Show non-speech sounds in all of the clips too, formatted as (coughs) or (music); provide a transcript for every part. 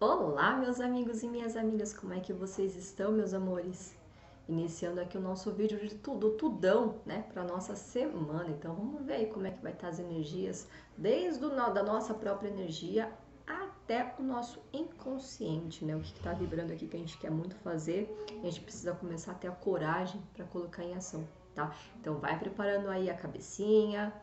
Olá, meus amigos e minhas amigas, como é que vocês estão, meus amores? Iniciando aqui o nosso vídeo de tudo, tudão, né, para nossa semana. Então, vamos ver aí como é que vai estar as energias, desde o, da nossa própria energia até o nosso inconsciente, né? O que está vibrando aqui que a gente quer muito fazer, a gente precisa começar a ter a coragem para colocar em ação, tá? Então, vai preparando aí a cabecinha,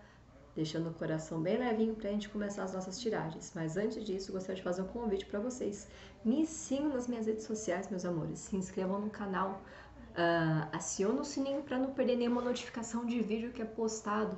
deixando o coração bem levinho para a gente começar as nossas tiragens. Mas antes disso, gostaria de fazer um convite para vocês. Me sigam nas minhas redes sociais, meus amores. Se inscrevam no canal, uh, aciona o sininho para não perder nenhuma notificação de vídeo que é postado.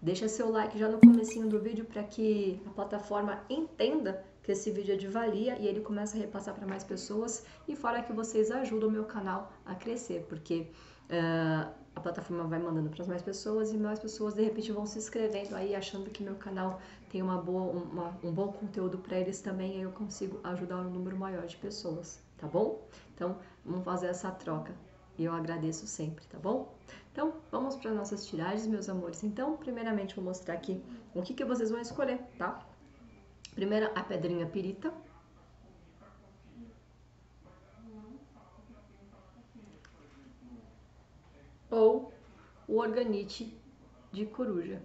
Deixa seu like já no comecinho do vídeo para que a plataforma entenda que esse vídeo é de valia e ele começa a repassar para mais pessoas. E fora que vocês ajudam o meu canal a crescer, porque uh, a plataforma vai mandando para mais pessoas e mais pessoas de repente vão se inscrevendo aí achando que meu canal tem uma boa, uma, um bom conteúdo para eles também aí eu consigo ajudar um número maior de pessoas, tá bom? Então vamos fazer essa troca e eu agradeço sempre, tá bom? Então vamos para nossas tiragens, meus amores. Então, primeiramente vou mostrar aqui o que, que vocês vão escolher, tá? Primeiro a pedrinha pirita, ou o organite de coruja.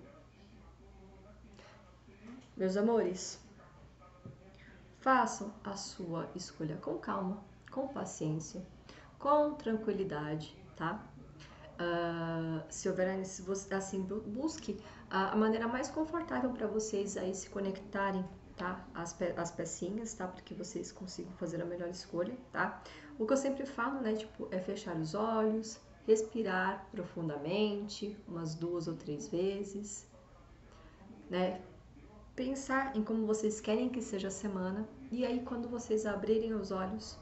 Meus amores, façam a sua escolha com calma, com paciência, com tranquilidade, tá? Uh, se houver assim, busque a maneira mais confortável para vocês aí se conectarem, tá? As, pe as pecinhas, tá? Para que vocês consigam fazer a melhor escolha, tá? O que eu sempre falo, né? Tipo, é fechar os olhos, respirar profundamente, umas duas ou três vezes, né? Pensar em como vocês querem que seja a semana e aí quando vocês abrirem os olhos,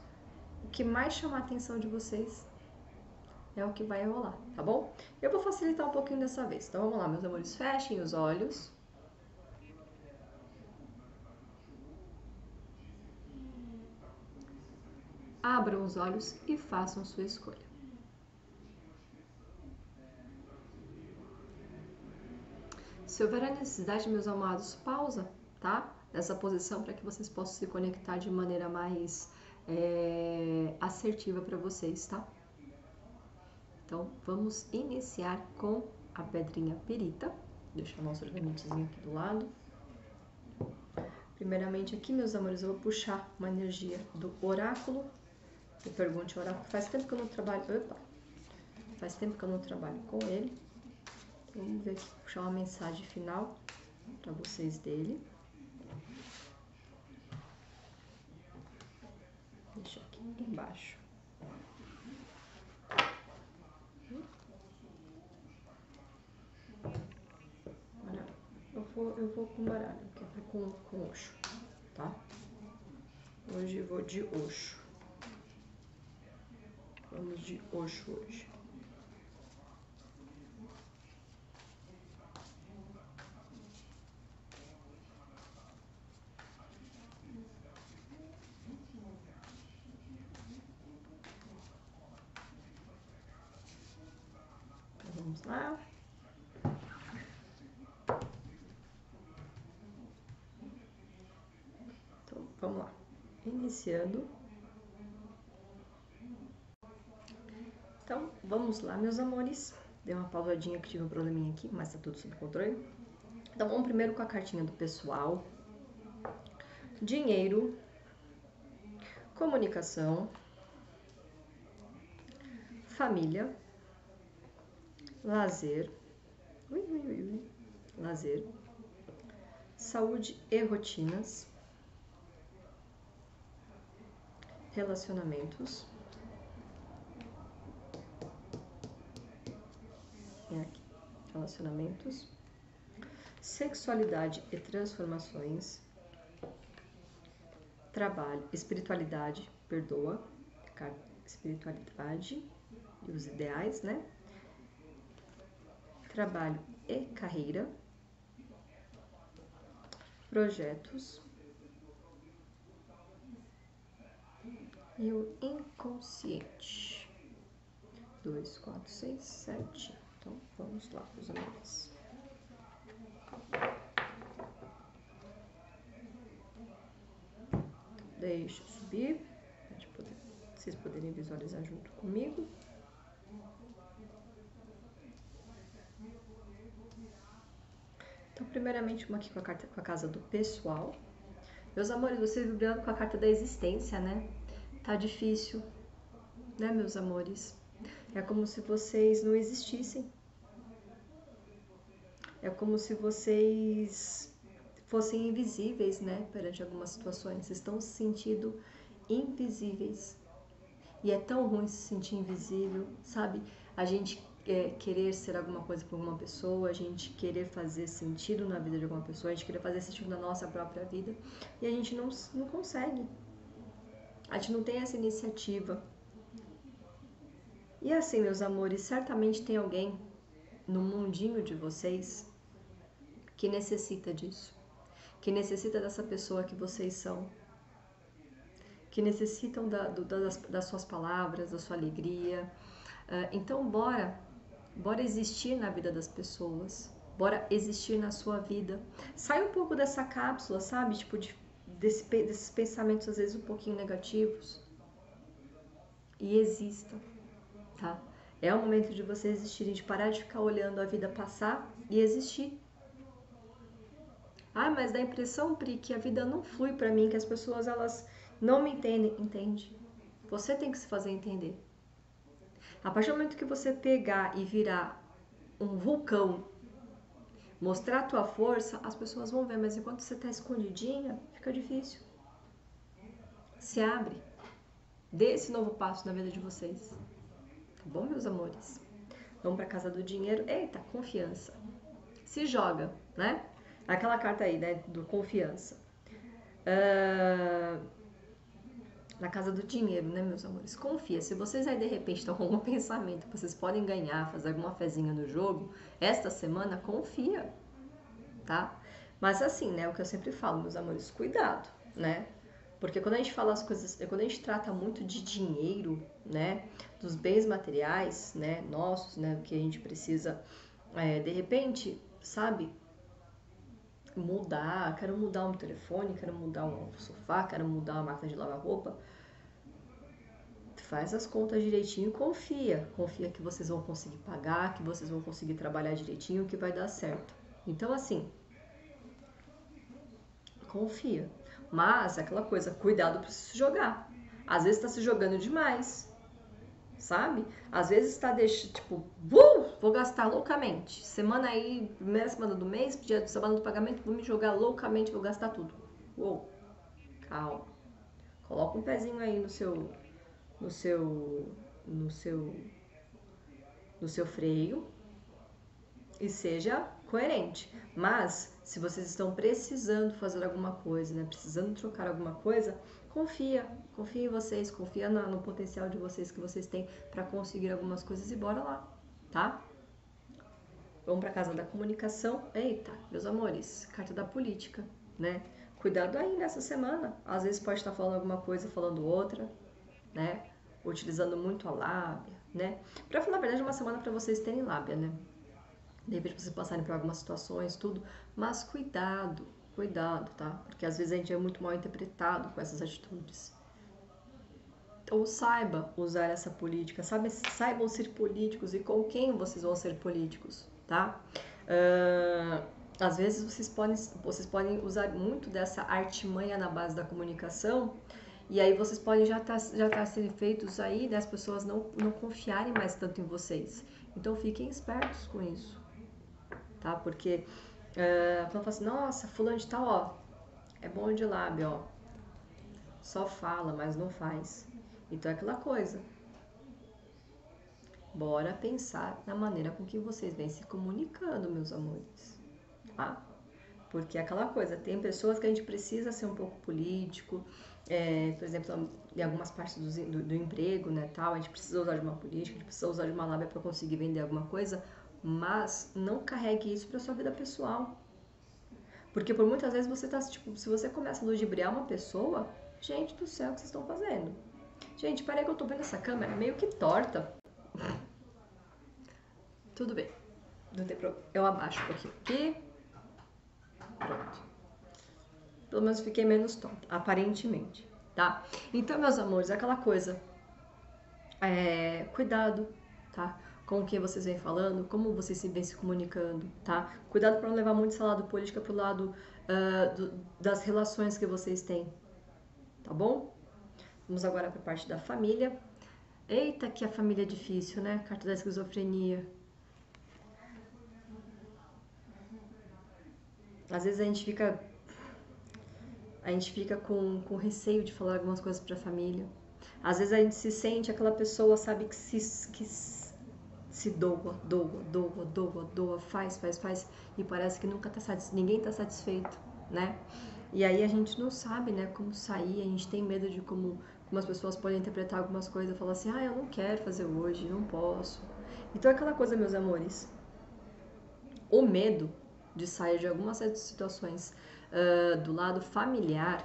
o que mais chamar a atenção de vocês é o que vai rolar, tá bom? Eu vou facilitar um pouquinho dessa vez. Então vamos lá, meus amores, fechem os olhos. Abram os olhos e façam sua escolha. Se houver a necessidade, meus amados, pausa, tá? Nessa posição para que vocês possam se conectar de maneira mais é, assertiva para vocês, tá? Então, vamos iniciar com a pedrinha perita. Deixa o nosso ornamentezinho aqui do lado. Primeiramente aqui, meus amores, eu vou puxar uma energia do oráculo. Me pergunte oráculo. Faz tempo que eu não trabalho... Opa! Faz tempo que eu não trabalho com ele. Aqui, puxar uma mensagem final para vocês dele. Deixa aqui embaixo. Olha, eu vou, eu vou com baralho, que é com, com Oxo, tá? Hoje eu vou de Oxo. Vamos de Oxo hoje. Vamos lá. Então, vamos lá. Iniciando. Então, vamos lá, meus amores. Deu uma pausadinha que tive um probleminha aqui, mas tá tudo sob controle. Então, vamos primeiro com a cartinha do pessoal. Dinheiro. Comunicação. Família lazer, ui, ui, ui, lazer, saúde e rotinas, relacionamentos, é aqui, relacionamentos, sexualidade e transformações, trabalho, espiritualidade, perdoa, espiritualidade e os ideais, né? Trabalho e carreira, projetos e o inconsciente. Dois, quatro, seis, sete. Então, vamos lá, meus amigos. Deixa eu subir, para vocês poderem visualizar junto comigo. Então, primeiramente, uma aqui com a, carta, com a casa do pessoal. Meus amores, vocês vibrando com a carta da existência, né? Tá difícil, né, meus amores? É como se vocês não existissem. É como se vocês fossem invisíveis, né, perante algumas situações. Vocês estão se sentindo invisíveis. E é tão ruim se sentir invisível, sabe? A gente é, querer ser alguma coisa para alguma pessoa, a gente querer fazer sentido na vida de alguma pessoa, a gente querer fazer sentido na nossa própria vida e a gente não, não consegue. A gente não tem essa iniciativa. E assim, meus amores, certamente tem alguém no mundinho de vocês que necessita disso, que necessita dessa pessoa que vocês são, que necessitam da, do, das, das suas palavras, da sua alegria. Uh, então, bora Bora existir na vida das pessoas. Bora existir na sua vida. Sai um pouco dessa cápsula, sabe? Tipo, de, desse, desses pensamentos às vezes um pouquinho negativos. E exista, tá? É o momento de você existir, de parar de ficar olhando a vida passar e existir. Ah, mas dá a impressão, Pri, que a vida não flui para mim, que as pessoas elas não me entendem. Entende? Você tem que se fazer entender. A partir do momento que você pegar e virar um vulcão, mostrar a tua força, as pessoas vão ver, mas enquanto você está escondidinha, fica difícil. Se abre. Dê esse novo passo na vida de vocês. Tá bom, meus amores? Vamos para casa do dinheiro. Eita, confiança. Se joga, né? Aquela carta aí, né? Do confiança. Uh, na casa do dinheiro, né, meus amores? Confia, se vocês aí de repente estão com algum pensamento vocês podem ganhar, fazer alguma fezinha no jogo, esta semana, confia, tá? Mas assim, né, o que eu sempre falo, meus amores, cuidado, né? Porque quando a gente fala as coisas, quando a gente trata muito de dinheiro, né, dos bens materiais, né, nossos, né, que a gente precisa, é, de repente, sabe, mudar, quero mudar um telefone, quero mudar um sofá, quero mudar uma máquina de lavar roupa, faz as contas direitinho e confia. Confia que vocês vão conseguir pagar, que vocês vão conseguir trabalhar direitinho, que vai dar certo. Então, assim, confia. Mas, aquela coisa, cuidado para se jogar. Às vezes está se jogando demais, sabe? Às vezes está deixando, tipo, uh, vou gastar loucamente. Semana aí, primeira semana do mês, dia de semana do pagamento, vou me jogar loucamente, vou gastar tudo. Uou, calma. Coloca um pezinho aí no seu no seu no seu no seu freio e seja coerente. Mas se vocês estão precisando fazer alguma coisa, né, precisando trocar alguma coisa, confia, confia em vocês, confia no, no potencial de vocês que vocês têm para conseguir algumas coisas e bora lá, tá? Vamos para casa da comunicação. Eita, meus amores, carta da política, né? Cuidado aí nessa semana. Às vezes pode estar falando alguma coisa, falando outra, né? utilizando muito a lábia, né? Para falar a verdade, é uma semana para vocês terem lábia, né? De repente vocês passarem por algumas situações, tudo, mas cuidado, cuidado, tá? Porque às vezes a gente é muito mal interpretado com essas atitudes. Ou saiba usar essa política, sabe? saibam ser políticos e com quem vocês vão ser políticos, tá? Uh, às vezes vocês podem, vocês podem usar muito dessa artimanha na base da comunicação e aí vocês podem já estar tá, já tá sendo feitos aí das pessoas não, não confiarem mais tanto em vocês. Então fiquem espertos com isso, tá? Porque uh, quando fala assim, nossa, fulano de tal, ó, é bom de lábio, ó. Só fala, mas não faz. Então é aquela coisa. Bora pensar na maneira com que vocês vêm se comunicando, meus amores. Tá? Porque é aquela coisa, tem pessoas que a gente precisa ser um pouco político, é, por exemplo, em algumas partes do, do, do, emprego, né, tal, a gente precisa usar de uma política, a gente precisa usar de uma lábia para conseguir vender alguma coisa, mas não carregue isso para sua vida pessoal. Porque por muitas vezes você tá, tipo, se você começa a ludibriar uma pessoa, gente do céu, o que vocês estão fazendo? Gente, peraí que eu tô vendo essa câmera meio que torta. Tudo bem. Não tem problema. Eu abaixo um pouquinho aqui. Pronto. Pelo menos fiquei menos tonta, aparentemente, tá? Então, meus amores, é aquela coisa, é, cuidado, tá? Com quem vocês vêm falando, como vocês se vêm se comunicando, tá? Cuidado para não levar muito esse lado política pro lado uh, do, das relações que vocês têm, tá bom? Vamos agora para a parte da família. Eita, que a família é difícil, né? Carta da esquizofrenia. Às vezes a gente fica a gente fica com, com receio de falar algumas coisas para a família. Às vezes a gente se sente aquela pessoa, sabe, que se, que se doa, doa, doa, doa, doa, faz, faz, faz, e parece que nunca tá satisfeito, ninguém tá satisfeito, né? E aí a gente não sabe, né, como sair, a gente tem medo de como, como as pessoas podem interpretar algumas coisas, falar assim, ah, eu não quero fazer hoje, não posso. Então é aquela coisa, meus amores, o medo de sair de algumas situações uh, do lado familiar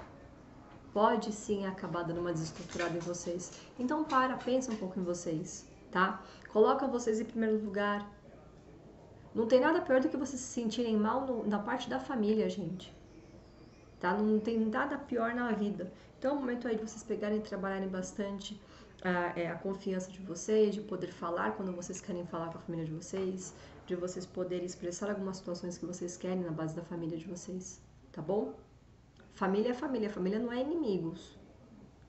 pode sim acabar dando uma desestruturada em vocês. Então para, pensa um pouco em vocês, tá? Coloca vocês em primeiro lugar. Não tem nada pior do que vocês se sentirem mal no, na parte da família, gente. Tá? Não tem nada pior na vida. Então é o momento aí de vocês pegarem e trabalharem bastante a, é, a confiança de vocês, de poder falar quando vocês querem falar com a família de vocês, de vocês poderem expressar algumas situações que vocês querem na base da família de vocês tá bom? Família é família, família não é inimigos,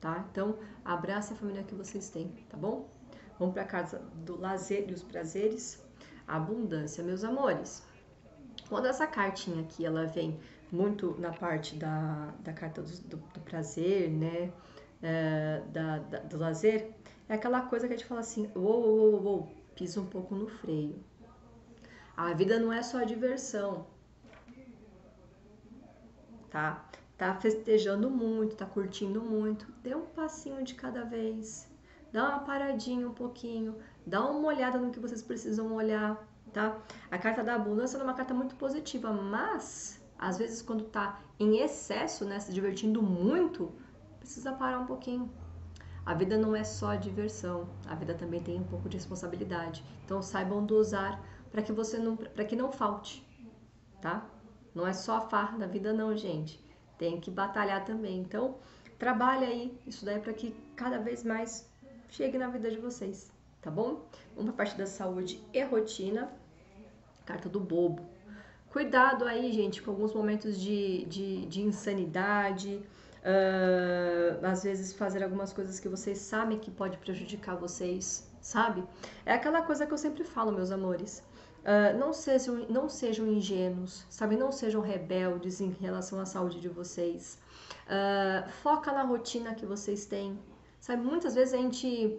tá? Então, abraça a família que vocês têm, tá bom? Vamos para casa do lazer e os prazeres, abundância, meus amores. Quando essa cartinha aqui, ela vem muito na parte da, da carta do, do, do prazer, né? É, da, da, do lazer, é aquela coisa que a gente fala assim, uou, uou, uou, pisa um pouco no freio. A vida não é só diversão, tá? Tá festejando muito, tá curtindo muito, dê um passinho de cada vez. Dá uma paradinha um pouquinho, dá uma olhada no que vocês precisam olhar, tá? A carta da abundância é uma carta muito positiva, mas às vezes quando tá em excesso, né, se divertindo muito, precisa parar um pouquinho. A vida não é só diversão, a vida também tem um pouco de responsabilidade. Então saibam dosar para que você não para que não falte, tá? Não é só a farra da vida não, gente. Tem que batalhar também. Então, trabalha aí isso daí para que cada vez mais chegue na vida de vocês, tá bom? Vamos para parte da saúde e rotina. Carta do bobo. Cuidado aí, gente, com alguns momentos de, de, de insanidade. Uh, às vezes fazer algumas coisas que vocês sabem que pode prejudicar vocês, sabe? É aquela coisa que eu sempre falo, meus amores. Uh, não, sejam, não sejam ingênuos, sabe? Não sejam rebeldes em relação à saúde de vocês. Uh, foca na rotina que vocês têm. Sabe, muitas vezes a gente,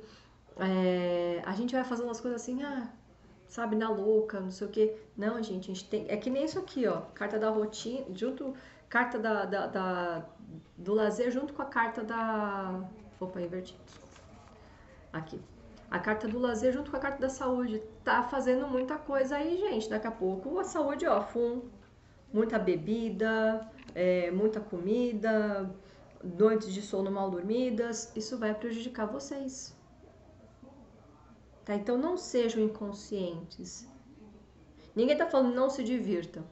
é, a gente vai fazendo as coisas assim, ah, sabe, na louca, não sei o quê. Não, gente, a gente tem. É que nem isso aqui, ó. Carta da rotina, junto. Carta da, da, da do lazer junto com a carta da. Opa, inverti. Aqui a carta do lazer junto com a carta da saúde. Tá fazendo muita coisa aí, gente. Daqui a pouco a saúde, ó, fum, muita bebida, é, muita comida, noites de sono mal dormidas, isso vai prejudicar vocês. Tá? Então não sejam inconscientes. Ninguém tá falando não se divirta.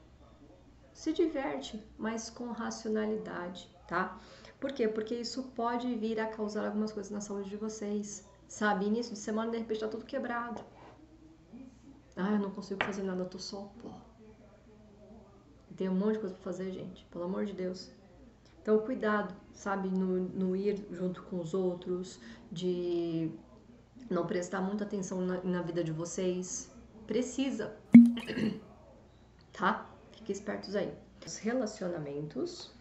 Se diverte, mas com racionalidade, tá? Por quê? Porque isso pode vir a causar algumas coisas na saúde de vocês. Sabe, início de semana de repente tá tudo quebrado. Ah, eu não consigo fazer nada, eu tô só pó. Tem um monte de coisa pra fazer, gente, pelo amor de Deus. Então, cuidado, sabe, no, no ir junto com os outros, de não prestar muita atenção na, na vida de vocês. Precisa, (coughs) tá? Fiquem espertos aí. Os relacionamentos.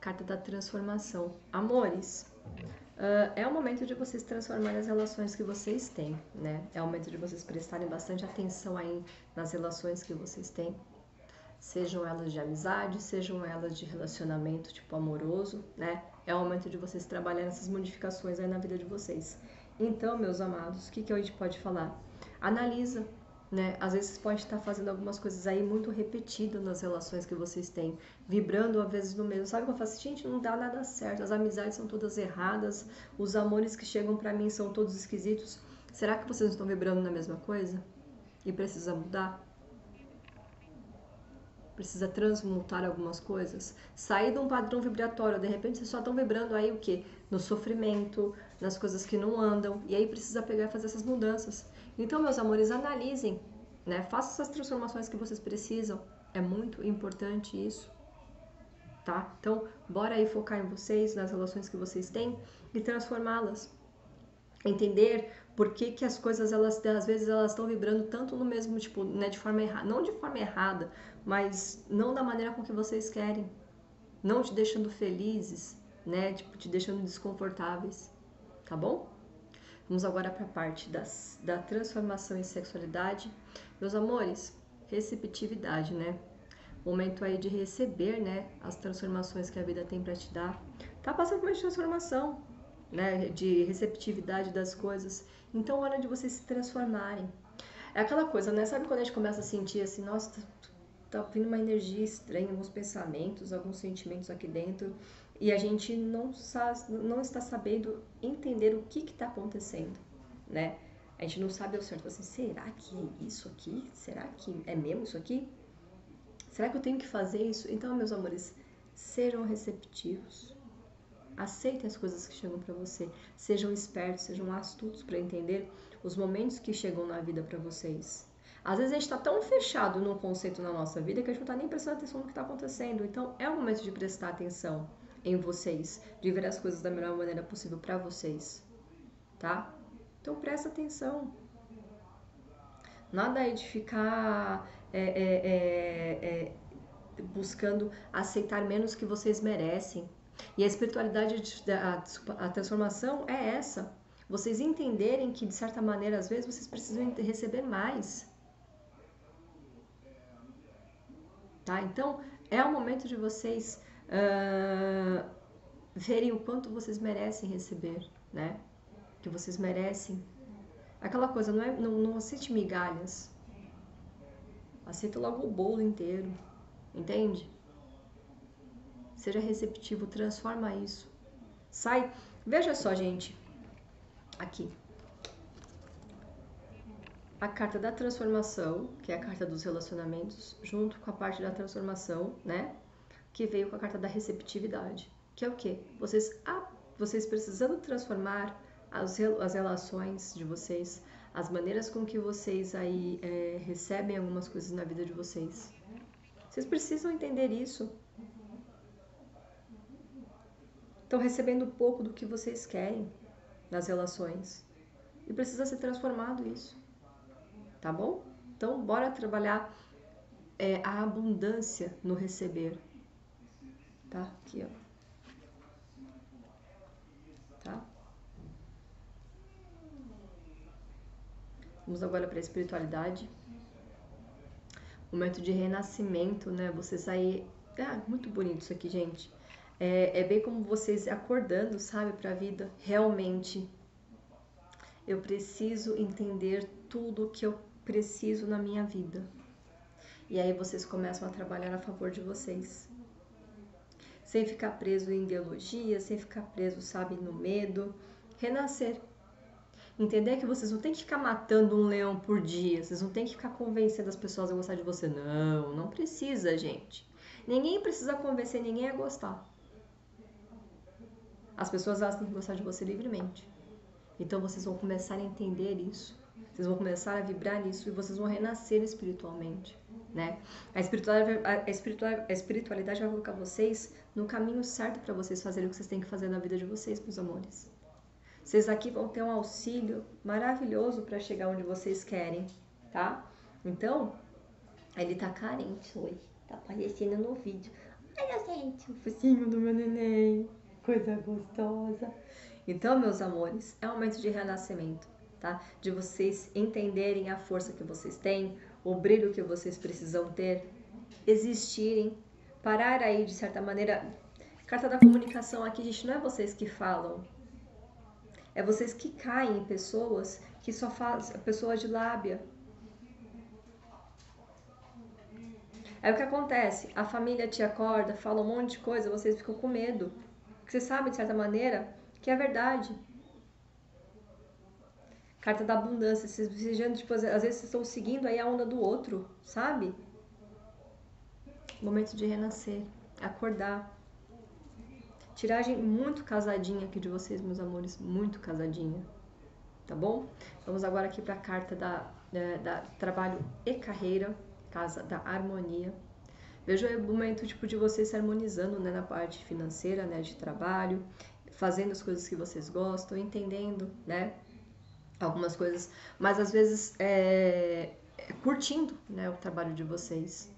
Carta da transformação. Amores, Uh, é o momento de vocês transformarem as relações que vocês têm, né? É o momento de vocês prestarem bastante atenção aí nas relações que vocês têm, sejam elas de amizade, sejam elas de relacionamento tipo amoroso, né? É o momento de vocês trabalharem essas modificações aí na vida de vocês. Então, meus amados, o que, que a gente pode falar? Analisa né? Às vezes pode estar fazendo algumas coisas aí muito repetidas nas relações que vocês têm, vibrando às vezes no mesmo. Sabe o que eu faço? Gente, não dá nada certo. As amizades são todas erradas, os amores que chegam para mim são todos esquisitos. Será que vocês não estão vibrando na mesma coisa? E precisa mudar? Precisa transmutar algumas coisas, sair de um padrão vibratório, de repente vocês só estão vibrando aí o que? No sofrimento, nas coisas que não andam, e aí precisa pegar e fazer essas mudanças. Então, meus amores, analisem, né? Façam essas transformações que vocês precisam. É muito importante isso, tá? Então, bora aí focar em vocês, nas relações que vocês têm e transformá-las. Entender por que, que as coisas, elas, às vezes, elas estão vibrando tanto no mesmo, tipo, né, de forma errada, não de forma errada, mas não da maneira com que vocês querem, não te deixando felizes, né, tipo, te deixando desconfortáveis, tá bom? Vamos agora para a parte das, da transformação em sexualidade. Meus amores, receptividade, né? Momento aí de receber, né, as transformações que a vida tem para te dar. Tá passando por uma transformação, né, de receptividade das coisas. Então, hora de vocês se transformarem. É aquela coisa, né? Sabe quando a gente começa a sentir assim, nossa, tá, tá vindo uma energia estranha, alguns pensamentos, alguns sentimentos aqui dentro, e a gente não, não está sabendo entender o que está acontecendo, né? A gente não sabe ao certo, assim, será que é isso aqui? Será que é mesmo isso aqui? Será que eu tenho que fazer isso? Então, meus amores, sejam receptivos, Aceitem as coisas que chegam para você. Sejam espertos, sejam astutos para entender os momentos que chegam na vida para vocês. Às vezes a gente está tão fechado num conceito na nossa vida que a gente não está nem prestando atenção no que está acontecendo. Então é o momento de prestar atenção em vocês, de ver as coisas da melhor maneira possível para vocês, tá? Então presta atenção. Nada aí de ficar é, é, é, é buscando aceitar menos que vocês merecem. E a espiritualidade, a, transformação é essa. Vocês entenderem que, de certa maneira, às vezes, vocês precisam receber mais. Tá? Então, é o momento de vocês uh, verem o quanto vocês merecem receber, né? Que vocês merecem. Aquela coisa, não, é, não, não aceite migalhas. Aceita logo o bolo inteiro, entende? Seja receptivo, transforma isso. Sai. Veja só, gente. Aqui. A carta da transformação, que é a carta dos relacionamentos, junto com a parte da transformação, né? Que veio com a carta da receptividade. Que é o quê? Vocês, ah, vocês precisando transformar as, as relações de vocês, as maneiras com que vocês aí é, recebem algumas coisas na vida de vocês. Vocês precisam entender isso. Estão recebendo pouco do que vocês querem nas relações. E precisa ser transformado isso. Tá bom? Então, bora trabalhar é, a abundância no receber. Tá? Aqui, ó. Tá? Vamos agora para a espiritualidade. Momento de renascimento, né? Você sair. Ah, muito bonito isso aqui, gente. É, é bem como vocês acordando, sabe, para a vida. Realmente, eu preciso entender tudo que eu preciso na minha vida. E aí vocês começam a trabalhar a favor de vocês. Sem ficar preso em ideologia, sem ficar preso, sabe, no medo. Renascer. Entender que vocês não tem que ficar matando um leão por dia, vocês não tem que ficar convencendo as pessoas a gostar de você. Não, não precisa, gente. Ninguém precisa convencer ninguém a gostar. As pessoas elas têm que gostar de você livremente. Então vocês vão começar a entender isso. Vocês vão começar a vibrar nisso e vocês vão renascer espiritualmente, né? A espiritualidade, a espiritualidade, vai colocar vocês no caminho certo para vocês fazerem o que vocês têm que fazer na vida de vocês, meus amores. Vocês aqui vão ter um auxílio maravilhoso para chegar onde vocês querem, tá? Então, ele tá carente hoje. Tá aparecendo no vídeo. Olha, gente, o focinho do meu neném coisa gostosa. Então, meus amores, é um momento de renascimento, tá? De vocês entenderem a força que vocês têm, o brilho que vocês precisam ter, existirem, parar aí de certa maneira. Carta da comunicação aqui, gente, não é vocês que falam. É vocês que caem em pessoas que só fazem, pessoas de lábia. Aí o que acontece? A família te acorda, fala um monte de coisa, vocês ficam com medo. Porque você sabe, de certa maneira, que é verdade. Carta da abundância. Vocês, tipo, às vezes vocês estão seguindo aí a onda do outro, sabe? Momento de renascer, acordar. Tiragem muito casadinha aqui de vocês, meus amores, muito casadinha. Tá bom? Vamos agora aqui para a carta da, da, da trabalho e carreira, casa da harmonia. Vejo o momento tipo de vocês se harmonizando, né, na parte financeira, né, de trabalho, fazendo as coisas que vocês gostam, entendendo, né, algumas coisas, mas às vezes é, é, curtindo, né, o trabalho de vocês.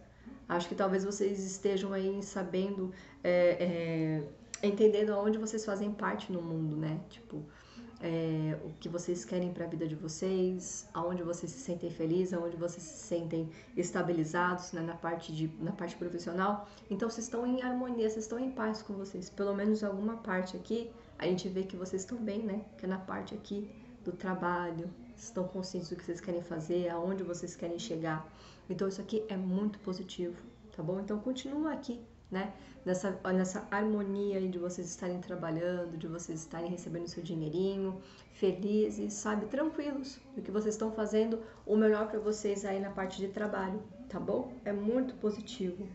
Acho que talvez vocês estejam aí sabendo, é, é, entendendo aonde vocês fazem parte no mundo, né? Tipo, é, o que vocês querem para a vida de vocês, aonde vocês se sentem felizes, aonde vocês se sentem estabilizados né, na, parte de, na parte profissional. Então vocês estão em harmonia, vocês estão em paz com vocês. Pelo menos alguma parte aqui, a gente vê que vocês estão bem, né? Que é na parte aqui do trabalho, estão conscientes do que vocês querem fazer, aonde vocês querem chegar. Então isso aqui é muito positivo, tá bom? Então continua aqui, né? Nessa, nessa harmonia aí de vocês estarem trabalhando, de vocês estarem recebendo seu dinheirinho, felizes, sabe? Tranquilos do que vocês estão fazendo o melhor para vocês aí na parte de trabalho, tá bom? É muito positivo.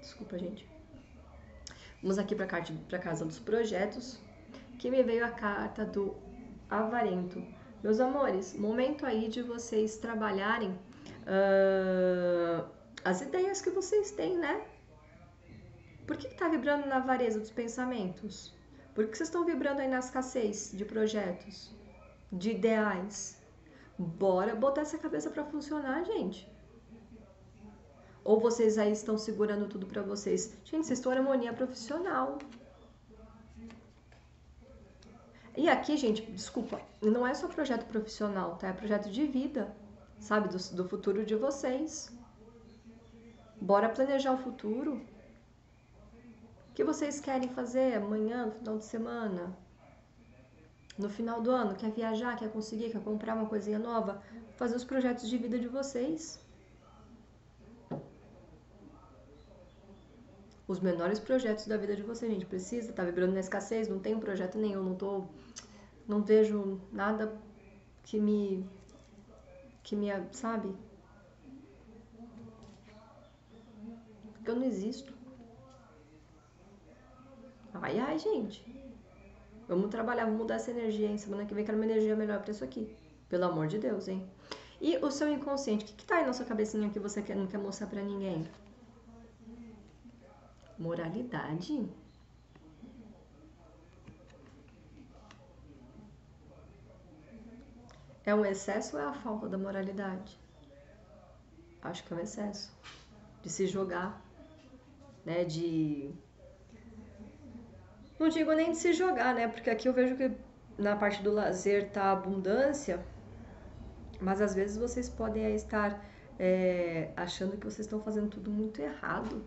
Desculpa, gente. Vamos aqui para a casa dos projetos, que me veio a carta do avarento. Meus amores, momento aí de vocês trabalharem uh, as ideias que vocês têm, né? Por que está vibrando na avareza dos pensamentos? Por que vocês estão vibrando aí na escassez de projetos, de ideais? Bora botar essa cabeça para funcionar, gente. Ou vocês aí estão segurando tudo para vocês? Gente, vocês estão harmonia profissional. E aqui, gente, desculpa, não é só projeto profissional, tá? É projeto de vida, sabe? Do, do futuro de vocês. Bora planejar o futuro. O que vocês querem fazer amanhã, no final de semana? No final do ano, quer viajar, quer conseguir, quer comprar uma coisinha nova? Fazer os projetos de vida de vocês. os menores projetos da vida de vocês, gente. Precisa, tá vibrando na escassez, não tem um projeto nenhum, não tô. Não vejo nada que me. que me. sabe? Porque eu não existo. Ai, ai, gente. Vamos trabalhar, vamos mudar essa energia, hein? Semana que vem quero uma energia melhor pra isso aqui. Pelo amor de Deus, hein? E o seu inconsciente, o que, que tá aí na sua cabecinha que você quer, não quer mostrar pra ninguém? Moralidade? É o excesso ou é a falta da moralidade? Acho que é o excesso. De se jogar, né? De. Não digo nem de se jogar, né? Porque aqui eu vejo que na parte do lazer tá abundância, mas às vezes vocês podem estar é, achando que vocês estão fazendo tudo muito errado.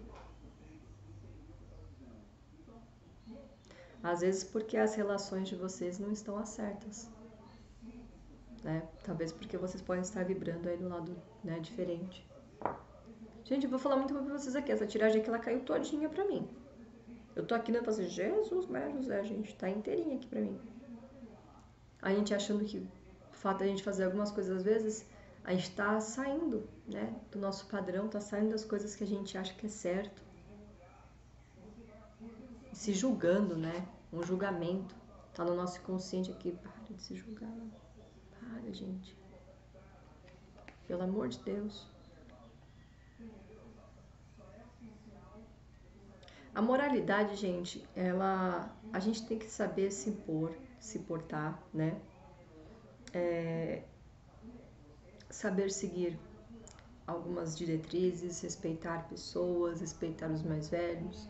Às vezes porque as relações de vocês não estão certas. Né? Talvez porque vocês podem estar vibrando aí do lado né, diferente. Gente, eu vou falar muito pra vocês aqui. Essa tiragem aqui, ela caiu todinha pra mim. Eu tô aqui, né, assim, Jesus, Maria José, gente, tá inteirinha aqui pra mim. A gente achando que o fato de a gente fazer algumas coisas às vezes, a gente tá saindo, né, do nosso padrão, tá saindo das coisas que a gente acha que é certo se julgando, né? Um julgamento. Tá no nosso inconsciente aqui. Para de se julgar. Para, gente. Pelo amor de Deus. A moralidade, gente, ela. A gente tem que saber se impor, se portar, né? É, saber seguir algumas diretrizes, respeitar pessoas, respeitar os mais velhos,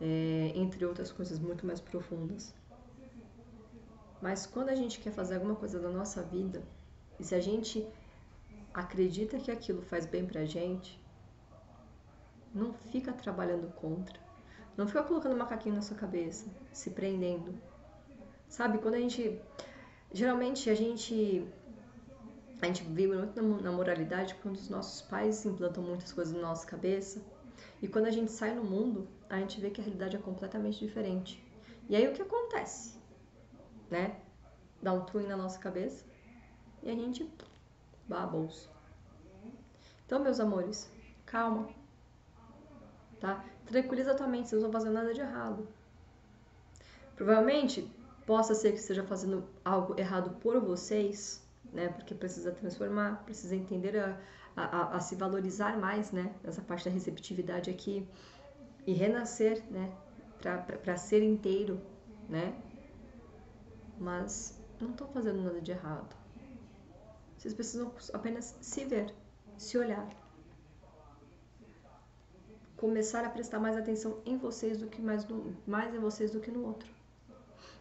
é, entre outras coisas muito mais profundas. Mas quando a gente quer fazer alguma coisa da nossa vida, e se a gente acredita que aquilo faz bem pra gente, não fica trabalhando contra. Não fica colocando macaquinho na sua cabeça, se prendendo. Sabe, quando a gente. Geralmente a gente. A gente vive muito na moralidade quando os nossos pais implantam muitas coisas na nossa cabeça e quando a gente sai no mundo, a gente vê que a realidade é completamente diferente. E aí o que acontece? Né? Dá um twin na nossa cabeça e a gente baba a bolsa. Então, meus amores, calma, tá? Tranquiliza tua mente, vocês não estão fazendo nada de errado. Provavelmente, possa ser que esteja fazendo algo errado por vocês, né? Porque precisa transformar, precisa entender a, a, a, se valorizar mais, né? Essa parte da receptividade aqui e renascer, né? Para ser inteiro, né? Mas não estou fazendo nada de errado. Vocês precisam apenas se ver, se olhar. Começar a prestar mais atenção em vocês do que mais, no, mais em vocês do que no outro.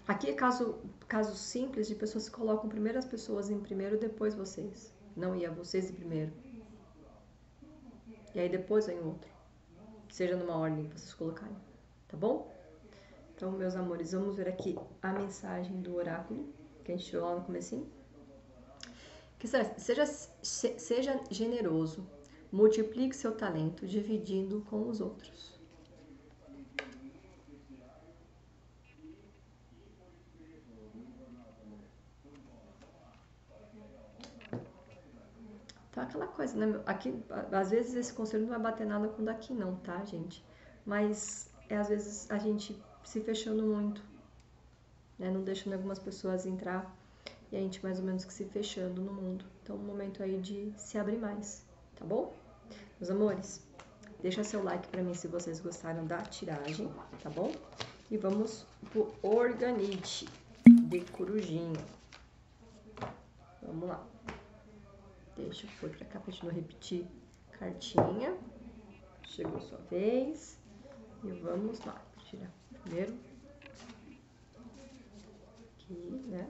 Aqui é caso, caso simples de pessoas que colocam primeiro as pessoas em primeiro, depois vocês. Não ia vocês em primeiro. E aí depois vem o outro. Seja numa ordem que vocês colocarem. Tá bom? Então, meus amores, vamos ver aqui a mensagem do oráculo que a gente tirou lá no comecinho. Que seja, seja generoso, multiplique seu talento dividindo com os outros. Então, aquela coisa, né? Aqui, às vezes esse conselho não vai bater nada com daqui, não, tá, gente? Mas é às vezes a gente se fechando muito, né? Não deixando algumas pessoas entrar e a gente mais ou menos que se fechando no mundo. Então, um momento aí de se abrir mais, tá bom? Meus amores, deixa seu like para mim se vocês gostaram da tiragem, tá bom? E vamos pro Organite de Corujinha. Vamos lá. Deixa eu pôr pra cá pra gente não repetir cartinha. Chegou sua vez. E vamos lá. Tirar primeiro. Aqui, né?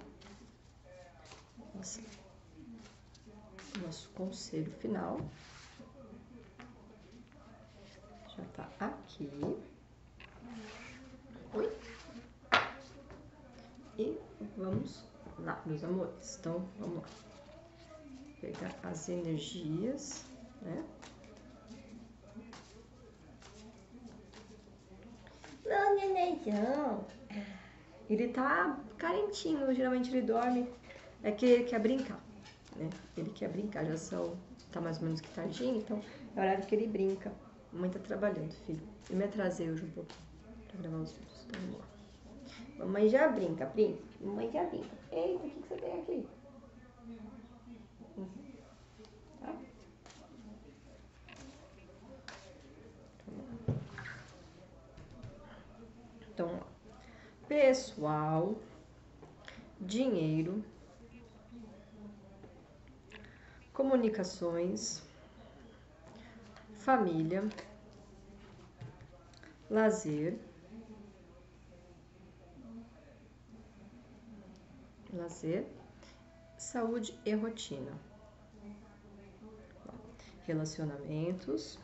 Nossa. Nosso conselho final. Já tá aqui. Oi. E vamos lá, meus amores. Então, vamos lá pegar as energias, né? Meu nenenzão, ele tá carentinho, geralmente ele dorme, é que ele quer brincar, né? Ele quer brincar, já são, tá mais ou menos que tardinho, então é o horário que ele brinca. Mãe tá trabalhando, filho. Eu me atrasei hoje um pouquinho pra gravar os vídeos, então vamos lá. Mamãe já brinca, príncipe. Mamãe já brinca. Eita, o que, que você tem aqui? Tá? Então, pessoal, dinheiro, comunicações, família, lazer, lazer, saúde e rotina. Relacionamentos,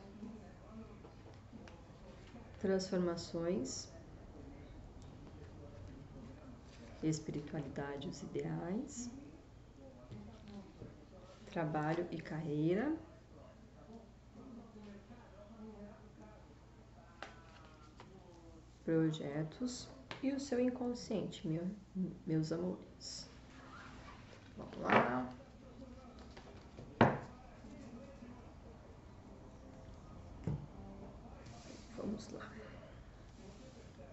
transformações, espiritualidade, os ideais, trabalho e carreira. Projetos e o seu inconsciente, meu, meus amores. Vamos lá. Vamos lá.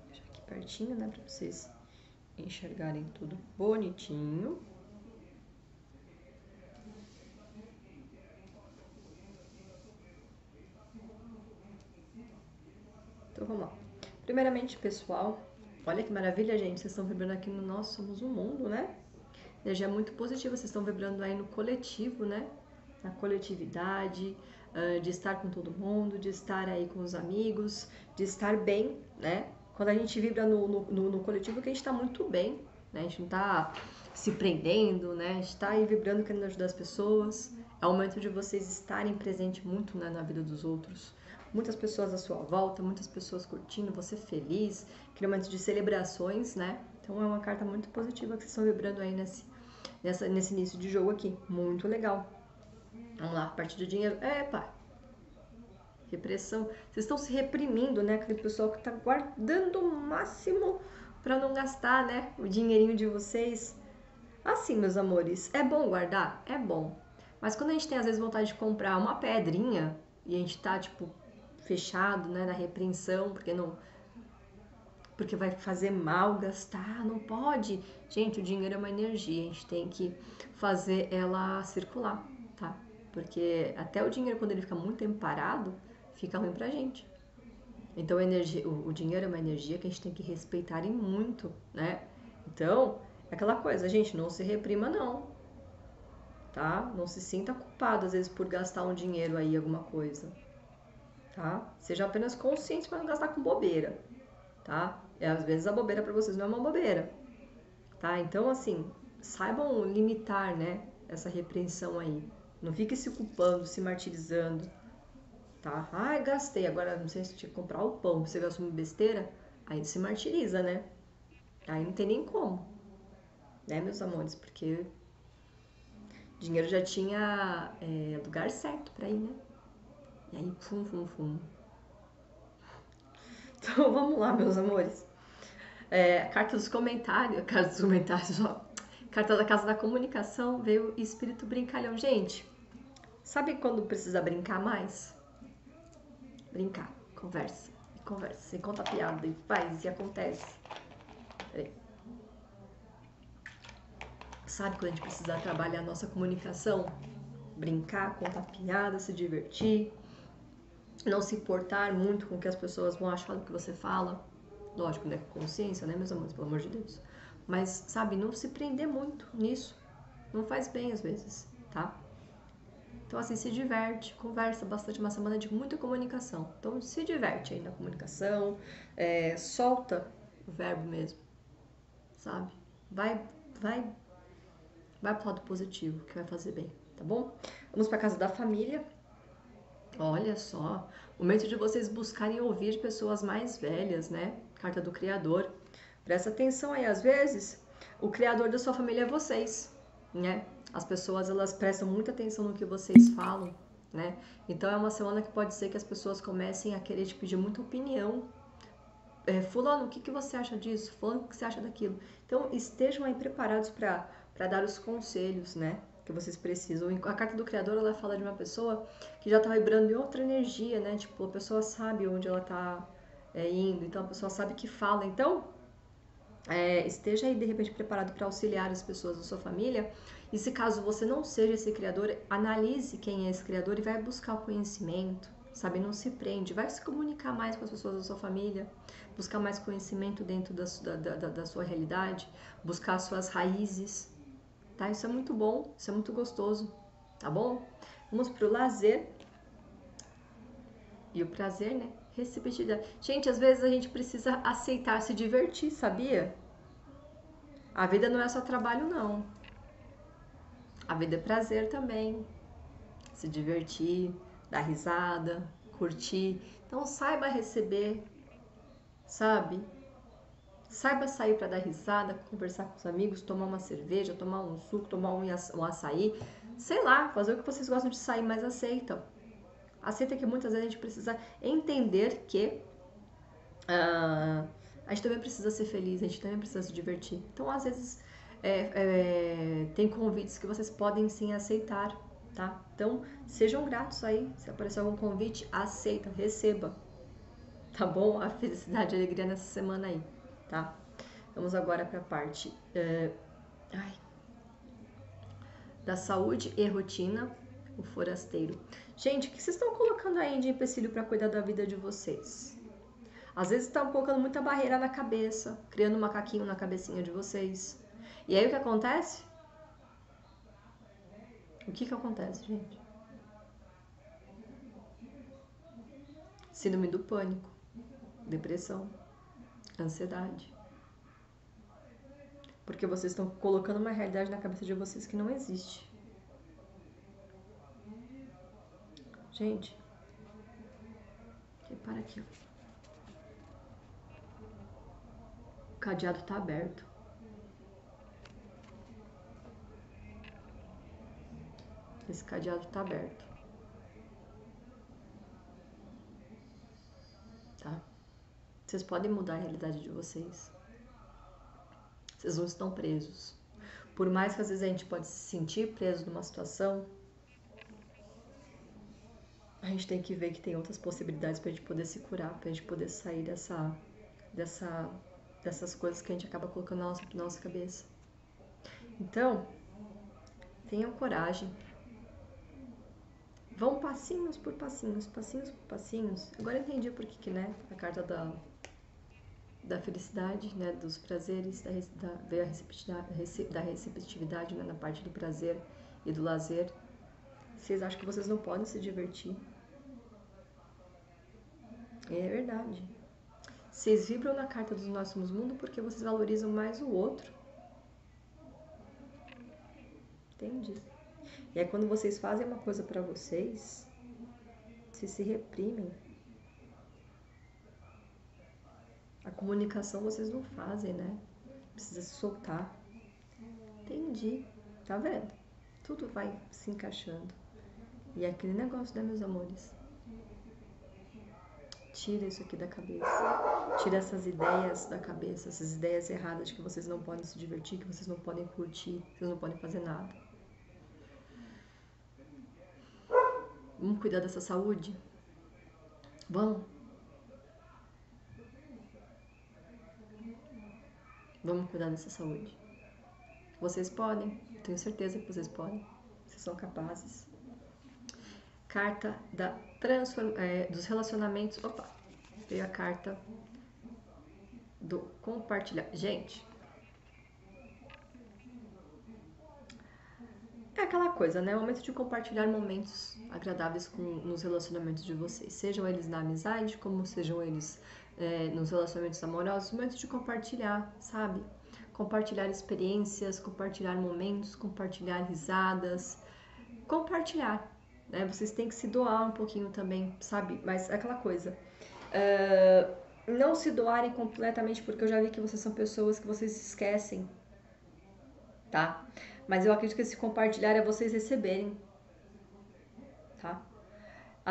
Deixa aqui pertinho, né, para vocês enxergarem tudo bonitinho. Então vamos lá. Primeiramente, pessoal, olha que maravilha, gente. Vocês estão vibrando aqui no Nós Somos o Mundo, né? Energia muito positiva. Vocês estão vibrando aí no coletivo, né? Na coletividade, uh, de estar com todo mundo, de estar aí com os amigos, de estar bem, né? Quando a gente vibra no, no, no coletivo, que a gente está muito bem, né? A gente não está se prendendo, né? A gente está aí vibrando, querendo ajudar as pessoas. É o momento de vocês estarem presentes muito né, na vida dos outros. Muitas pessoas à sua volta, muitas pessoas curtindo, você feliz, aquele de celebrações, né? Então é uma carta muito positiva que vocês estão vibrando aí nesse, nessa, nesse início de jogo aqui. Muito legal. Vamos lá, parte do dinheiro. Epa! Repressão. Vocês estão se reprimindo, né? Aquele pessoal que está guardando o máximo para não gastar, né? O dinheirinho de vocês. Assim, meus amores, é bom guardar? É bom. Mas quando a gente tem às vezes vontade de comprar uma pedrinha e a gente tá, tipo, fechado, né, na repreensão, porque não porque vai fazer mal gastar, não pode. Gente, o dinheiro é uma energia, a gente tem que fazer ela circular, tá? Porque até o dinheiro quando ele fica muito tempo parado, fica ruim pra gente. Então, energia, o, o, dinheiro é uma energia que a gente tem que respeitar e muito, né? Então, é aquela coisa, gente, não se reprima não, tá? Não se sinta culpado às vezes por gastar um dinheiro aí, alguma coisa, tá? Seja apenas consciente para não gastar com bobeira, tá? E às vezes a bobeira para vocês não é uma bobeira, tá? Então, assim, saibam limitar, né, essa repreensão aí. Não fique se culpando, se martirizando, tá? Ai, gastei, agora não sei se tinha que comprar o pão, você gastou uma besteira, aí se martiriza, né? Aí não tem nem como, né, meus amores? Porque dinheiro já tinha é, lugar certo pra ir, né? E aí, fum, fum, fum. (laughs) Então vamos lá, meus amores. É, carta dos comentários, carta dos comentários, ó. Carta da Casa da Comunicação, veio Espírito Brincalhão. Gente, sabe quando precisa brincar mais? Brincar, conversa, conversa, você conta piada e faz e acontece. Peraí. Sabe quando a gente precisa trabalhar a nossa comunicação? Brincar, contar piada, se divertir, não se importar muito com o que as pessoas vão achar do que você fala. Lógico, né? Com consciência, né, meus amores? Pelo amor de Deus. Mas, sabe, não se prender muito nisso. Não faz bem às vezes, tá? Então, assim, se diverte, conversa bastante, uma semana de muita comunicação. Então, se diverte aí na comunicação, é, solta o verbo mesmo, sabe? Vai, vai, vai pro lado positivo, que vai fazer bem, tá bom? Vamos pra casa da família. Olha só, momento de vocês buscarem ouvir pessoas mais velhas, né? Carta do Criador. Presta atenção aí, às vezes, o criador da sua família é vocês, né? As pessoas elas prestam muita atenção no que vocês falam, né? Então é uma semana que pode ser que as pessoas comecem a querer te pedir muita opinião. É, fulano, o que, que você acha disso? Fulano, o que você acha daquilo? Então estejam aí preparados para dar os conselhos, né? Que vocês precisam. A carta do Criador ela fala de uma pessoa que já está vibrando em outra energia, né? Tipo, a pessoa sabe onde ela está é, indo, então a pessoa sabe que fala. Então, é, esteja aí de repente preparado para auxiliar as pessoas da sua família. E se caso você não seja esse criador, analise quem é esse criador e vai buscar o conhecimento, sabe? Não se prende, vai se comunicar mais com as pessoas da sua família, buscar mais conhecimento dentro da, da, da, da sua realidade, buscar suas raízes, tá? Isso é muito bom, isso é muito gostoso, tá bom? Vamos pro lazer e o prazer, né? Receptividade. Gente, às vezes a gente precisa aceitar se divertir, sabia? A vida não é só trabalho, não. A vida é prazer também. Se divertir, dar risada, curtir. Então saiba receber, sabe? Saiba sair para dar risada, conversar com os amigos, tomar uma cerveja, tomar um suco, tomar um açaí. Sei lá, fazer o que vocês gostam de sair, mas aceitam. Aceita que muitas vezes a gente precisa entender que uh, a gente também precisa ser feliz, a gente também precisa se divertir. Então, às vezes, é, é, tem convites que vocês podem sim aceitar, tá? Então, sejam gratos aí. Se aparecer algum convite, aceita, receba. Tá bom? A felicidade e a alegria nessa semana aí, tá? Vamos agora para a parte uh, ai, da saúde e rotina o forasteiro. Gente, o que vocês estão colocando aí de empecilho para cuidar da vida de vocês? Às vezes estão colocando muita barreira na cabeça, criando um macaquinho na cabecinha de vocês. E aí o que acontece? O que que acontece, gente? Síndrome do pânico, depressão, ansiedade. Porque vocês estão colocando uma realidade na cabeça de vocês que não existe. Gente, repara aqui. O cadeado tá aberto. Esse cadeado tá aberto. Tá? Vocês podem mudar a realidade de vocês. Vocês não estão presos. Por mais que às vezes a gente pode se sentir preso numa situação, a gente tem que ver que tem outras possibilidades pra gente poder se curar, pra gente poder sair dessa, dessa, dessas coisas que a gente acaba colocando na nossa, na nossa cabeça. Então, tenham coragem. Vão passinhos por passinhos, passinhos por passinhos. Agora entendi por que, né? A carta da, da felicidade, né? Dos prazeres, da, da, da receptividade, da receptividade né? na parte do prazer e do lazer. Vocês acham que vocês não podem se divertir? É verdade. Vocês vibram na carta dos Nós Somos Mundo porque vocês valorizam mais o outro. Entendi. E aí quando vocês fazem uma coisa para vocês, vocês se reprimem. A comunicação vocês não fazem, né? Precisa se soltar. Entendi. Tá vendo? Tudo vai se encaixando. E é aquele negócio, né, meus amores? Tira isso aqui da cabeça. Tira essas ideias da cabeça, essas ideias erradas de que vocês não podem se divertir, que vocês não podem curtir, que vocês não podem fazer nada. Vamos cuidar dessa saúde? Vamos? Vamos cuidar dessa saúde. Vocês podem, tenho certeza que vocês podem. Vocês são capazes carta da transform, é, dos relacionamentos. Opa, veio a carta do compartilhar. Gente, é aquela coisa, né? O momento de compartilhar momentos agradáveis com, nos relacionamentos de vocês, sejam eles na amizade, como sejam eles é, nos relacionamentos amorosos, momento de compartilhar, sabe? Compartilhar experiências, compartilhar momentos, compartilhar risadas, compartilhar né? Vocês têm que se doar um pouquinho também, sabe? Mas é aquela coisa. Uh, não se doarem completamente, porque eu já vi que vocês são pessoas que vocês esquecem, tá? Mas eu acredito que esse compartilhar é vocês receberem?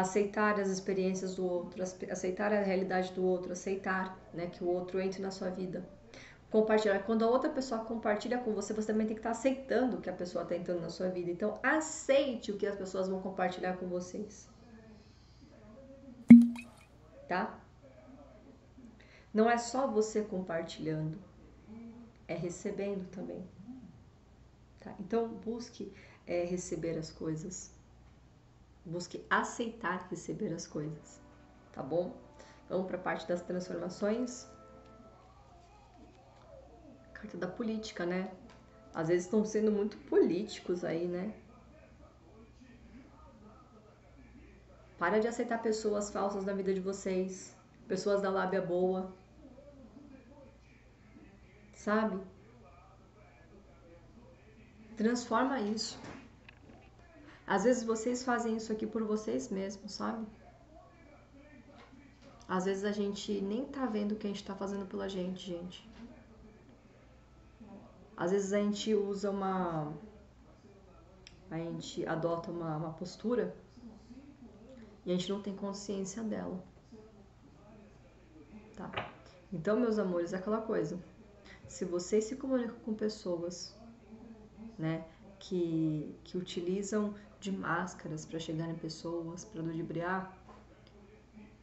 Aceitar as experiências do outro, aceitar a realidade do outro, aceitar né, que o outro entre na sua vida compartilhar. Quando a outra pessoa compartilha com você, você também tem que estar aceitando o que a pessoa está entrando na sua vida. Então, aceite o que as pessoas vão compartilhar com vocês. Tá? Não é só você compartilhando, é recebendo também. Tá? Então, busque é, receber as coisas. Busque aceitar receber as coisas. Tá bom? Vamos para a parte das transformações carta da política, né? Às vezes estão sendo muito políticos aí, né? Para de aceitar pessoas falsas na vida de vocês, pessoas da lábia boa. Sabe? Transforma isso. Às vezes vocês fazem isso aqui por vocês mesmos, sabe? Às vezes a gente nem tá vendo o que a gente tá fazendo pela gente, gente. Às vezes a gente usa uma. A gente adota uma, uma postura e a gente não tem consciência dela. Tá? Então, meus amores, é aquela coisa. Se vocês se comunicam com pessoas, né, que, que utilizam de máscaras para chegar em pessoas, para ludibriar,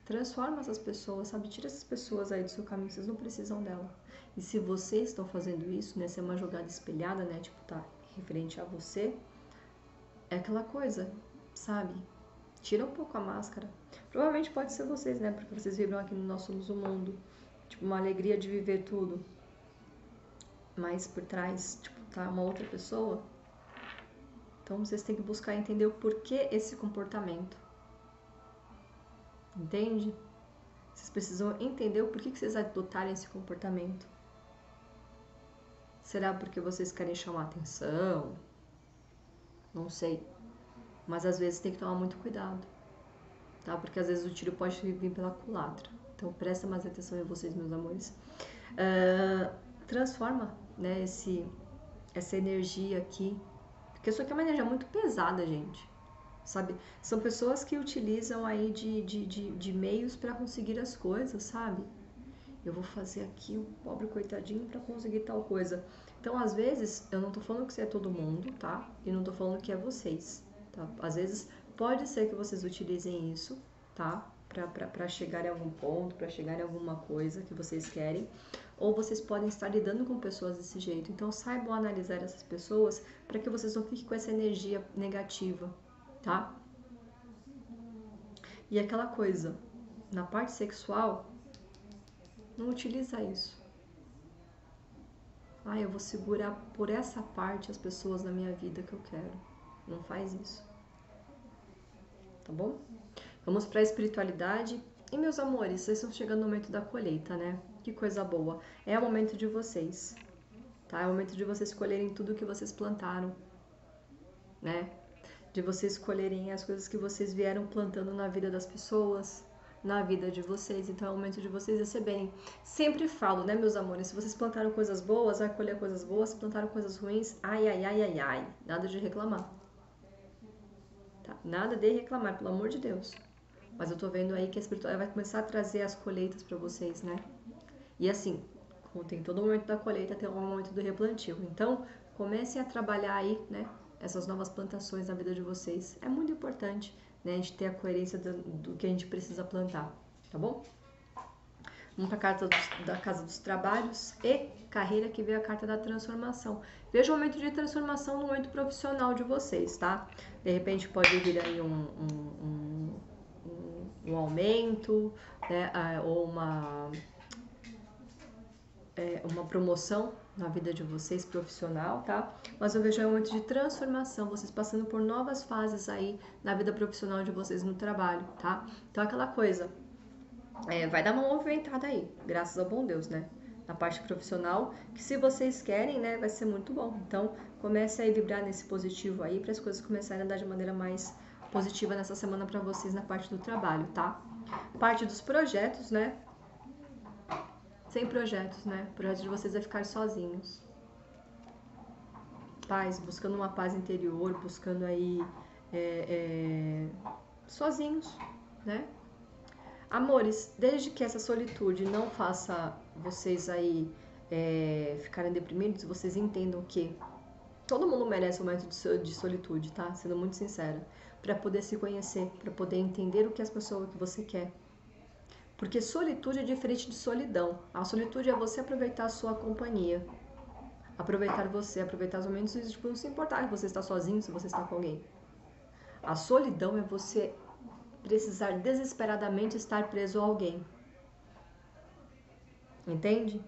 transforma essas pessoas, sabe? Tira essas pessoas aí do seu caminho, vocês não precisam dela. E se vocês estão fazendo isso, né, se é uma jogada espelhada, né, tipo, tá referente a você, é aquela coisa, sabe? Tira um pouco a máscara. Provavelmente pode ser vocês, né, porque vocês vibram aqui no Nós Somos o Mundo. Tipo, uma alegria de viver tudo. Mas por trás, tipo, tá uma outra pessoa. Então vocês têm que buscar entender o porquê esse comportamento. Entende? Vocês precisam entender o porquê que vocês adotarem esse comportamento. Será porque vocês querem chamar atenção? Não sei. Mas às vezes tem que tomar muito cuidado. Tá? Porque às vezes o tiro pode vir pela culatra. Então presta mais atenção em vocês, meus amores. Uh, transforma né, esse, essa energia aqui. Porque isso aqui é uma energia muito pesada, gente. Sabe? São pessoas que utilizam aí de, de, de, de meios para conseguir as coisas, sabe? eu vou fazer aqui o pobre coitadinho para conseguir tal coisa. Então, às vezes, eu não tô falando que você é todo mundo, tá? E não tô falando que é vocês, tá? Às vezes Pode ser que vocês utilizem isso, tá? Para chegar em algum ponto, para chegar em alguma coisa que vocês querem. Ou vocês podem estar lidando com pessoas desse jeito. Então saibam analisar essas pessoas para que vocês não fiquem com essa energia negativa, tá? E aquela coisa, na parte sexual, não utiliza isso. Ah, eu vou segurar por essa parte as pessoas na minha vida que eu quero. Não faz isso. Tá bom? Vamos para a espiritualidade. E meus amores, vocês estão chegando no momento da colheita, né? Que coisa boa. É o momento de vocês. Tá? É o momento de vocês colherem tudo que vocês plantaram, né? De vocês colherem as coisas que vocês vieram plantando na vida das pessoas, na vida de vocês. Então é o momento de vocês receberem. Sempre falo, né, meus amores? Se vocês plantaram coisas boas, vai colher coisas boas. Se plantaram coisas ruins, ai, ai, ai, ai, ai. Nada de reclamar. Tá? Nada de reclamar, pelo amor de Deus. Mas eu tô vendo aí que a espiritualidade vai começar a trazer as colheitas para vocês, né? E assim, tem todo o momento da colheita, tem o momento do replantio. Então, comecem a trabalhar aí, né? Essas novas plantações na vida de vocês. É muito importante né? A gente ter a coerência do, do que a gente precisa plantar, tá bom? Vamos para a carta dos, da Casa dos Trabalhos e carreira, que veio a carta da transformação. Veja o momento de transformação no momento profissional de vocês, tá? De repente pode vir aí um, um, um, um aumento, né? Ou uma, é, uma promoção na vida de vocês profissional, tá? Mas eu vejo um momento de transformação, vocês passando por novas fases aí na vida profissional de vocês no trabalho, tá? Então aquela coisa, é, vai dar uma movimentada aí, graças ao bom Deus, né? Na parte profissional, que se vocês querem, né, vai ser muito bom. Então comece a vibrar nesse positivo aí para as coisas começarem a andar de maneira mais positiva nessa semana para vocês na parte do trabalho, tá? Parte dos projetos, né? Sem projetos, né? O projeto de vocês é ficar sozinhos. Paz, buscando uma paz interior, buscando aí é, é, sozinhos, né? Amores, desde que essa solitude não faça vocês aí é, ficarem deprimidos, vocês entendam que todo mundo merece um momento de solitude, tá? Sendo muito sincera, para poder se conhecer, para poder entender o que as pessoas que você quer, porque solitude é diferente de solidão. A solitude é você aproveitar a sua companhia. Aproveitar você, aproveitar os momentos e tipo, não se importar se você está sozinho, se você está com alguém. A solidão é você precisar desesperadamente estar preso a alguém. Entende?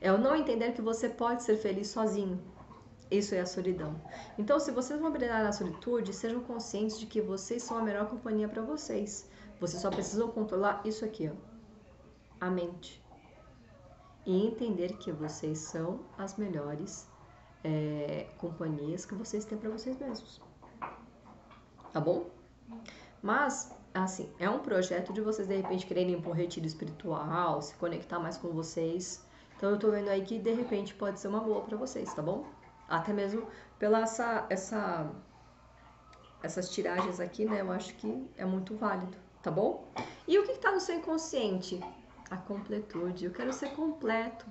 É o não entender que você pode ser feliz sozinho. Isso é a solidão. Então, se vocês vão brilhar na solitude, sejam conscientes de que vocês são a melhor companhia para vocês. Vocês só precisam controlar isso aqui, ó a mente e entender que vocês são as melhores é, companhias que vocês têm para vocês mesmos. Tá bom? Mas, assim, é um projeto de vocês de repente quererem ir para um retiro espiritual, se conectar mais com vocês. Então eu tô vendo aí que de repente pode ser uma boa para vocês, tá bom? Até mesmo pela essa, essa essas tiragens aqui, né? Eu acho que é muito válido, tá bom? E o que está no seu inconsciente? A completude. Eu quero ser completo.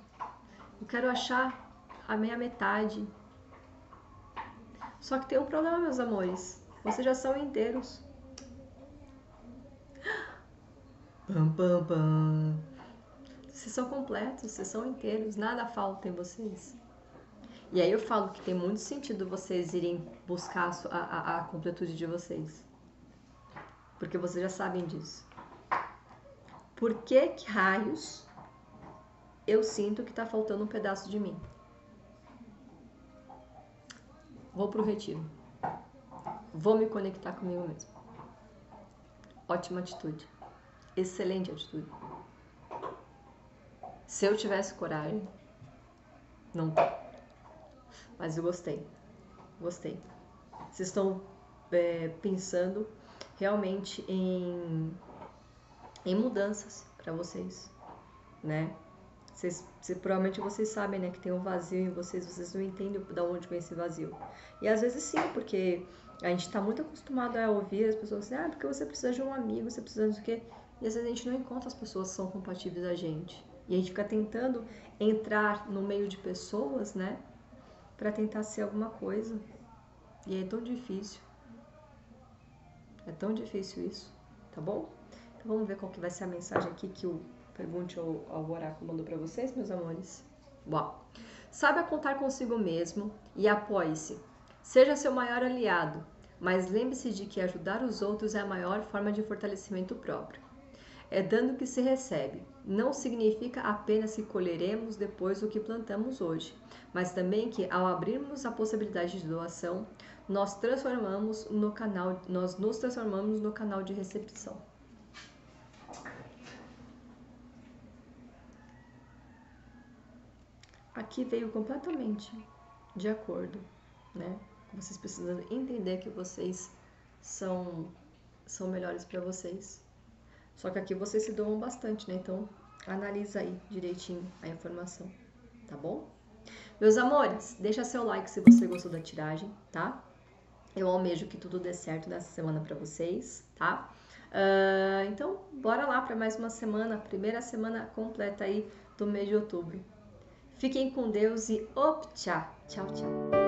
Eu quero achar a minha metade. Só que tem um problema, meus amores. Vocês já são inteiros. Pam, pam, pam. Vocês são completos, vocês são inteiros, nada falta em vocês. E aí eu falo que tem muito sentido vocês irem buscar a, a, a completude de vocês. Porque vocês já sabem disso. Por que, que raios eu sinto que está faltando um pedaço de mim? Vou para o retiro. Vou me conectar comigo mesmo. Ótima atitude. Excelente atitude. Se eu tivesse coragem, não. Mas eu gostei. Gostei. Vocês estão é, pensando realmente em em mudanças para vocês, né? Vocês, provavelmente vocês sabem, né, que tem um vazio em vocês, vocês não entendem de onde vem esse vazio. E às vezes sim, porque a gente está muito acostumado a ouvir as pessoas assim, ah, porque você precisa de um amigo, você precisa de quê? E às vezes a gente não encontra as pessoas que são compatíveis a gente. E a gente fica tentando entrar no meio de pessoas, né, para tentar ser alguma coisa. E é tão difícil. É tão difícil isso, tá bom? Então vamos ver qual que vai ser a mensagem aqui que o pergunte ao, ao oráculo mandou para vocês, meus amores. Bom, saiba contar consigo mesmo e apoie-se. Seja seu maior aliado, mas lembre-se de que ajudar os outros é a maior forma de fortalecimento próprio. É dando que se recebe. Não significa apenas que colheremos depois o que plantamos hoje, mas também que ao abrirmos a possibilidade de doação, nós transformamos no canal, nós nos transformamos no canal de recepção. Aqui veio completamente de acordo, né? Vocês precisam entender que vocês são são melhores para vocês. Só que aqui vocês se doam bastante, né? Então, analisa aí direitinho a informação, tá bom? Meus amores, deixa seu like se você gostou da tiragem, tá? Eu almejo que tudo dê certo nessa semana para vocês, tá? Uh, então, bora lá para mais uma semana, primeira semana completa aí do mês de outubro. Fiquem com Deus e op, tchau, tchau, tchau.